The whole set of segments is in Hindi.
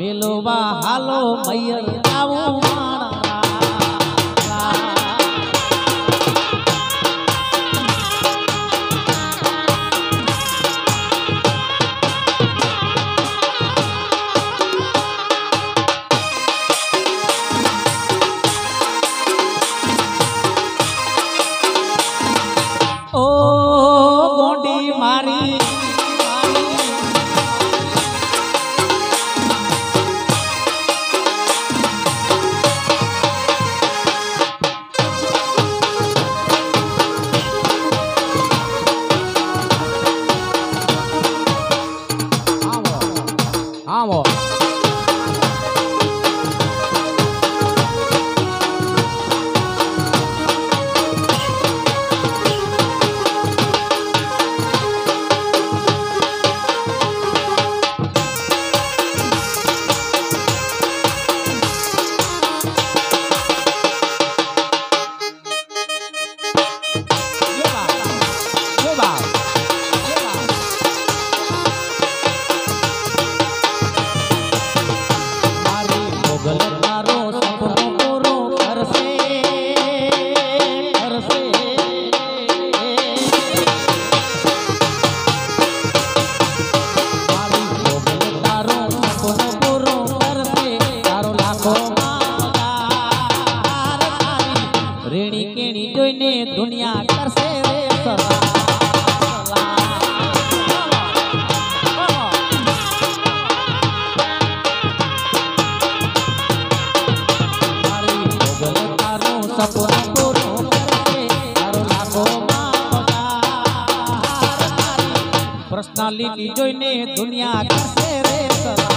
મિલવા હાલો મયર प्रश्न लिखी जो दुनिया कैसे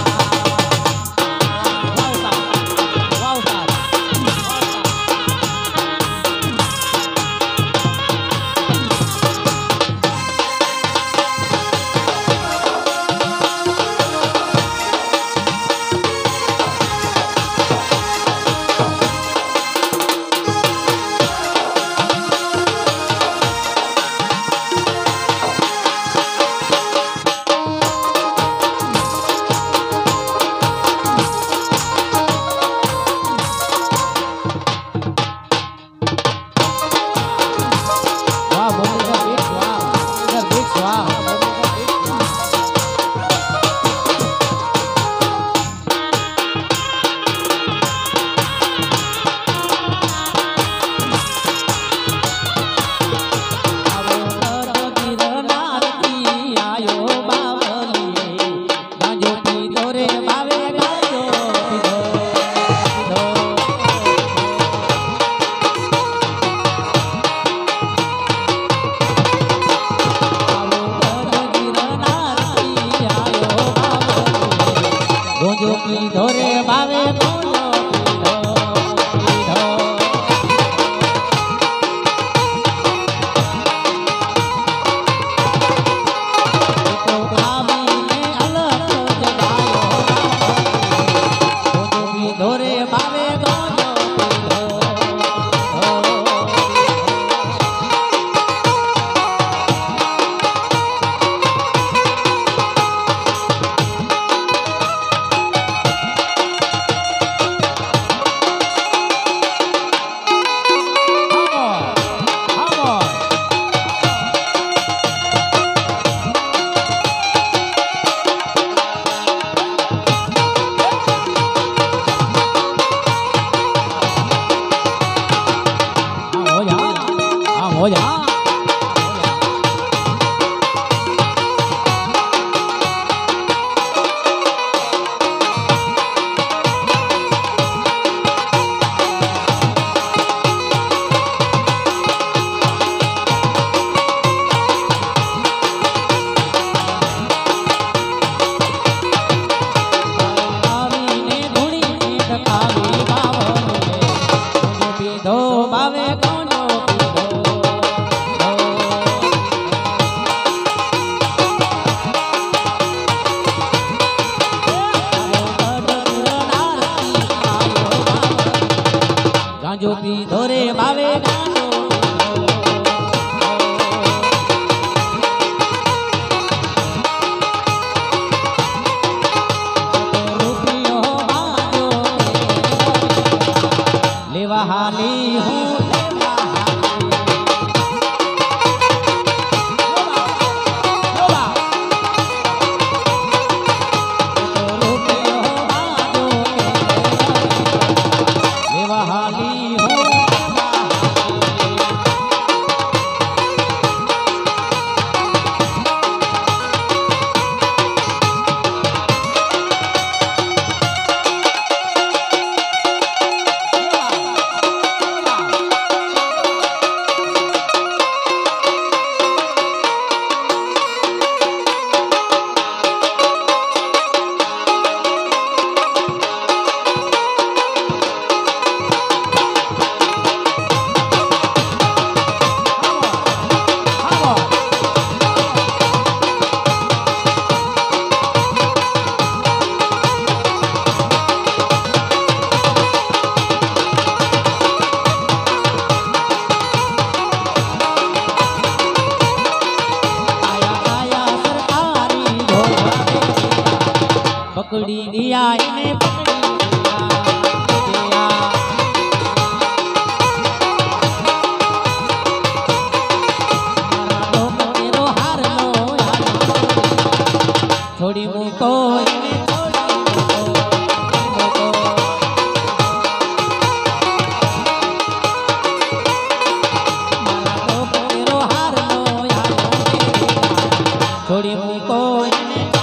છોડી મૂકો એને